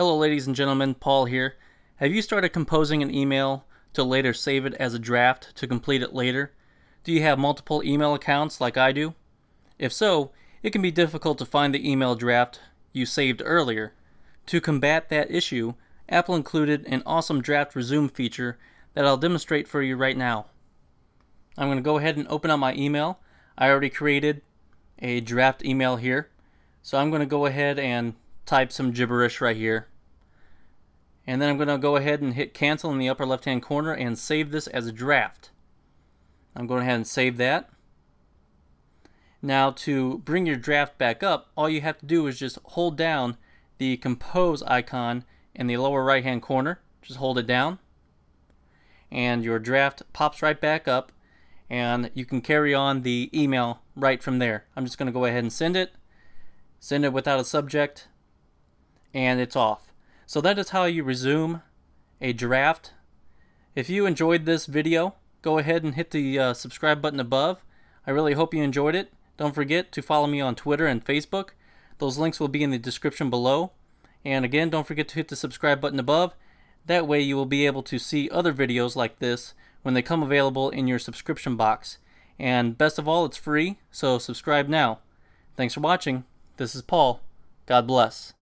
Hello ladies and gentlemen, Paul here. Have you started composing an email to later save it as a draft to complete it later? Do you have multiple email accounts like I do? If so, it can be difficult to find the email draft you saved earlier. To combat that issue, Apple included an awesome draft resume feature that I'll demonstrate for you right now. I'm going to go ahead and open up my email. I already created a draft email here. So I'm going to go ahead and type some gibberish right here. And then I'm going to go ahead and hit cancel in the upper left hand corner and save this as a draft. I'm going ahead and save that. Now to bring your draft back up, all you have to do is just hold down the compose icon in the lower right hand corner. Just hold it down. And your draft pops right back up and you can carry on the email right from there. I'm just going to go ahead and send it. Send it without a subject and it's off. So that is how you resume a draft. If you enjoyed this video, go ahead and hit the uh, subscribe button above. I really hope you enjoyed it. Don't forget to follow me on Twitter and Facebook. Those links will be in the description below. And again, don't forget to hit the subscribe button above. That way you will be able to see other videos like this when they come available in your subscription box. And best of all, it's free, so subscribe now. Thanks for watching. This is Paul. God bless.